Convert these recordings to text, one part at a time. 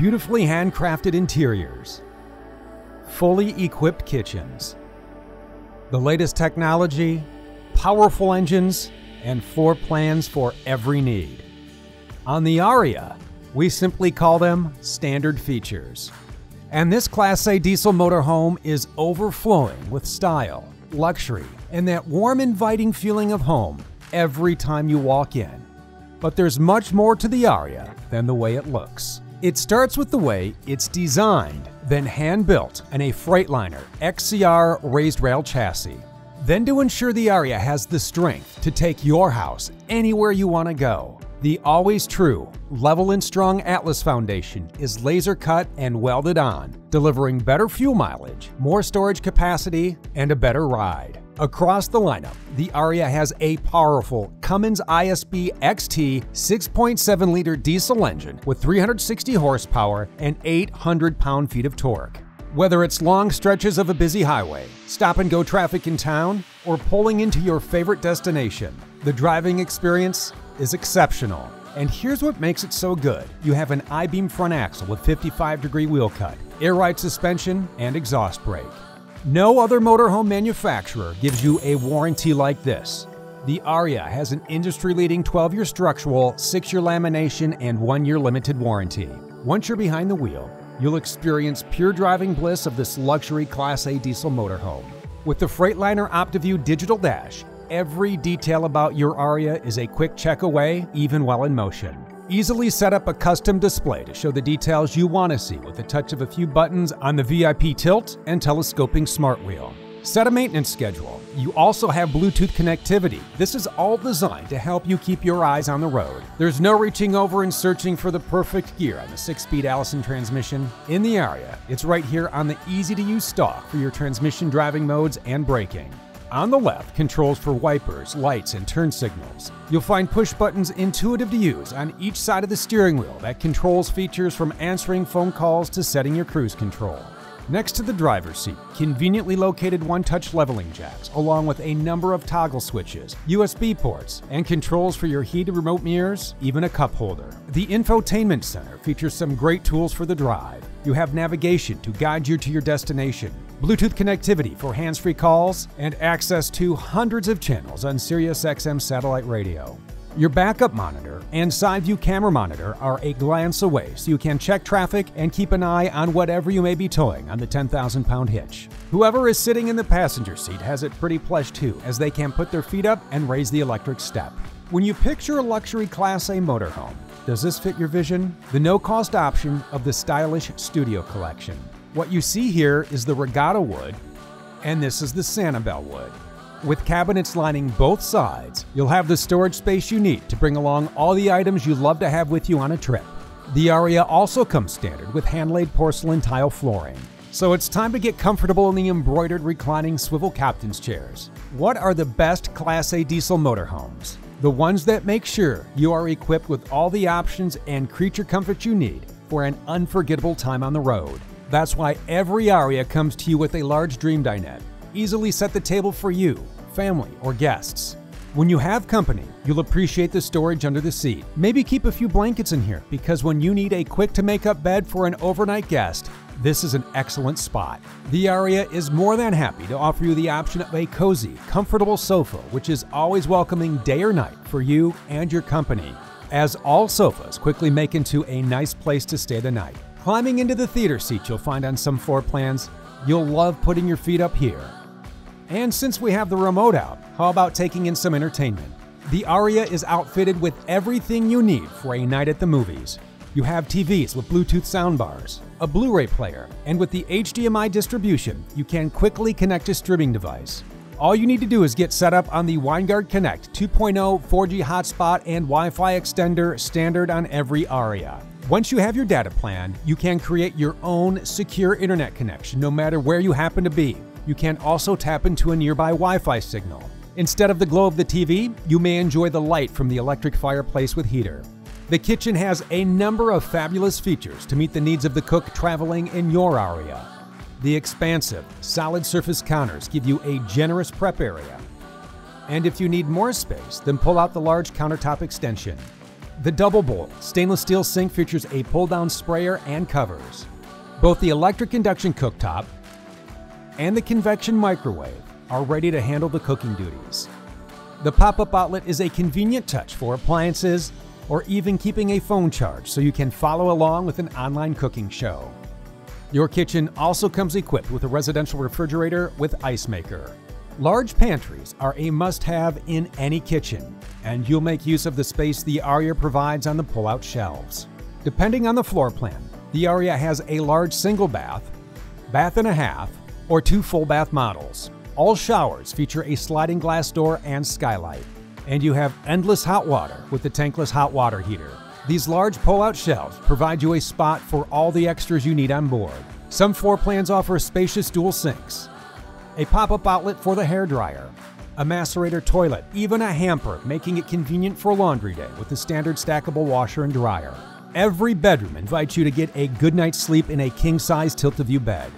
beautifully handcrafted interiors, fully equipped kitchens, the latest technology, powerful engines, and floor plans for every need. On the Aria, we simply call them standard features. And this Class A diesel motorhome is overflowing with style, luxury, and that warm, inviting feeling of home every time you walk in. But there's much more to the Aria than the way it looks. It starts with the way it's designed, then hand built in a Freightliner XCR raised rail chassis. Then to ensure the Aria has the strength to take your house anywhere you want to go. The always true, level and strong Atlas foundation is laser cut and welded on, delivering better fuel mileage, more storage capacity, and a better ride. Across the lineup, the Aria has a powerful Cummins ISB XT 6.7 liter diesel engine with 360 horsepower and 800 pound feet of torque. Whether it's long stretches of a busy highway, stop and go traffic in town, or pulling into your favorite destination, the driving experience is exceptional. And here's what makes it so good you have an I beam front axle with 55 degree wheel cut, air ride suspension, and exhaust brake. No other motorhome manufacturer gives you a warranty like this. The Aria has an industry leading 12 year structural, 6 year lamination, and 1 year limited warranty. Once you're behind the wheel, you'll experience pure driving bliss of this luxury Class A diesel motorhome. With the Freightliner OptiView digital dash, every detail about your Aria is a quick check away, even while in motion. Easily set up a custom display to show the details you want to see with the touch of a few buttons on the VIP tilt and telescoping smart wheel. Set a maintenance schedule. You also have Bluetooth connectivity. This is all designed to help you keep your eyes on the road. There's no reaching over and searching for the perfect gear on the 6 speed Allison transmission. In the Aria, it's right here on the easy to use stalk for your transmission driving modes and braking. On the left, controls for wipers, lights, and turn signals. You'll find push buttons intuitive to use on each side of the steering wheel that controls features from answering phone calls to setting your cruise control. Next to the driver's seat, conveniently located one touch leveling jacks, along with a number of toggle switches, USB ports, and controls for your heated remote mirrors, even a cup holder. The infotainment center features some great tools for the drive. You have navigation to guide you to your destination, Bluetooth connectivity for hands free calls, and access to hundreds of channels on SiriusXM satellite radio. Your backup monitor and side view camera monitor are a glance away so you can check traffic and keep an eye on whatever you may be towing on the 10,000 pound hitch. Whoever is sitting in the passenger seat has it pretty plush too, as they can put their feet up and raise the electric step. When you picture a luxury Class A motorhome, does this fit your vision? The no cost option of the stylish Studio Collection. What you see here is the Regatta wood, and this is the Sanibel wood. With cabinets lining both sides, you'll have the storage space you need to bring along all the items you love to have with you on a trip. The Aria also comes standard with hand-laid porcelain tile flooring. So it's time to get comfortable in the embroidered reclining swivel captain's chairs. What are the best Class A diesel motorhomes? The ones that make sure you are equipped with all the options and creature comfort you need for an unforgettable time on the road. That's why every Aria comes to you with a large dream dinette. Easily set the table for you, family, or guests. When you have company, you'll appreciate the storage under the seat. Maybe keep a few blankets in here because when you need a quick to make up bed for an overnight guest, this is an excellent spot. The Aria is more than happy to offer you the option of a cozy, comfortable sofa, which is always welcoming day or night for you and your company, as all sofas quickly make into a nice place to stay the night. Climbing into the theater seat you'll find on some floor plans, you'll love putting your feet up here. And since we have the remote out, how about taking in some entertainment? The Aria is outfitted with everything you need for a night at the movies. You have TVs with Bluetooth soundbars, a Blu ray player, and with the HDMI distribution, you can quickly connect a streaming device. All you need to do is get set up on the Winegard Connect 2.0 4G hotspot and Wi Fi extender standard on every Aria. Once you have your data plan, you can create your own secure internet connection no matter where you happen to be. You can also tap into a nearby Wi Fi signal. Instead of the glow of the TV, you may enjoy the light from the electric fireplace with heater. The kitchen has a number of fabulous features to meet the needs of the cook traveling in your area. The expansive, solid surface counters give you a generous prep area. And if you need more space, then pull out the large countertop extension. The double bowl stainless steel sink features a pull down sprayer and covers. Both the electric induction cooktop and the convection microwave are ready to handle the cooking duties. The pop up outlet is a convenient touch for appliances or even keeping a phone charge so you can follow along with an online cooking show. Your kitchen also comes equipped with a residential refrigerator with ice maker. Large pantries are a must have in any kitchen, and you'll make use of the space the Aria provides on the pull out shelves. Depending on the floor plan, the Aria has a large single bath, bath and a half, or two full bath models. All showers feature a sliding glass door and skylight, and you have endless hot water with the tankless hot water heater. These large pull-out shelves provide you a spot for all the extras you need on board. Some floor plans offer spacious dual sinks, a pop-up outlet for the hair dryer, a macerator toilet, even a hamper, making it convenient for laundry day with the standard stackable washer and dryer. Every bedroom invites you to get a good night's sleep in a king-size tilt-a-view bed.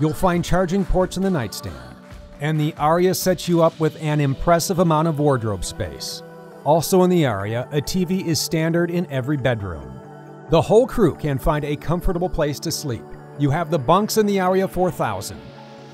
You'll find charging ports in the nightstand, and the Aria sets you up with an impressive amount of wardrobe space. Also in the Aria, a TV is standard in every bedroom. The whole crew can find a comfortable place to sleep. You have the bunks in the Aria 4000,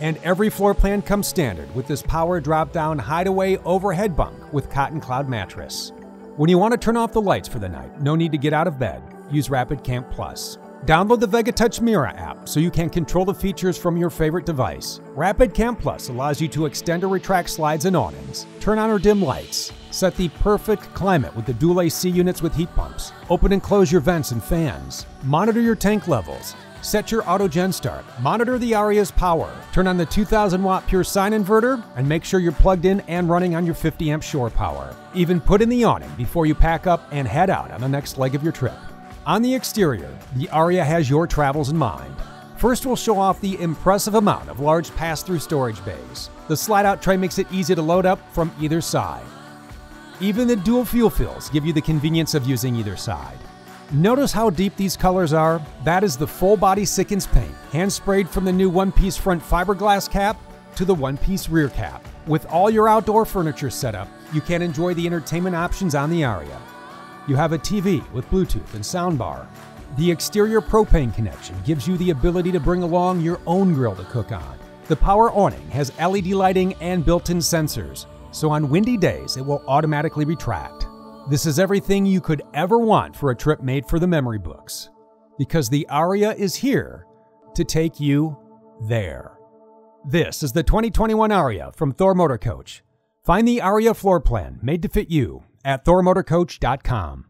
and every floor plan comes standard with this power drop down hideaway overhead bunk with cotton cloud mattress. When you want to turn off the lights for the night, no need to get out of bed. Use Rapid Camp Plus. Download the VegaTouch Mira app so you can control the features from your favorite device. Rapid Camp Plus allows you to extend or retract slides and awnings, turn on or dim lights, set the perfect climate with the dual AC units with heat pumps, open and close your vents and fans, monitor your tank levels, set your auto gen start, monitor the Aria's power, turn on the 2000 watt pure sine inverter, and make sure you're plugged in and running on your 50 amp shore power. Even put in the awning before you pack up and head out on the next leg of your trip. On the exterior, the Aria has your travels in mind. First, we'll show off the impressive amount of large pass-through storage bays. The slide-out tray makes it easy to load up from either side. Even the dual fuel fills give you the convenience of using either side. Notice how deep these colors are? That is the full body Sikkens paint, hand sprayed from the new one piece front fiberglass cap to the one piece rear cap. With all your outdoor furniture set up, you can enjoy the entertainment options on the Aria. You have a TV with Bluetooth and soundbar. The exterior propane connection gives you the ability to bring along your own grill to cook on. The power awning has LED lighting and built-in sensors, so on windy days it will automatically retract. This is everything you could ever want for a trip made for the memory books, because the Aria is here to take you there. This is the 2021 Aria from Thor Motor Coach. Find the Aria floor plan made to fit you at thormotorcoach.com.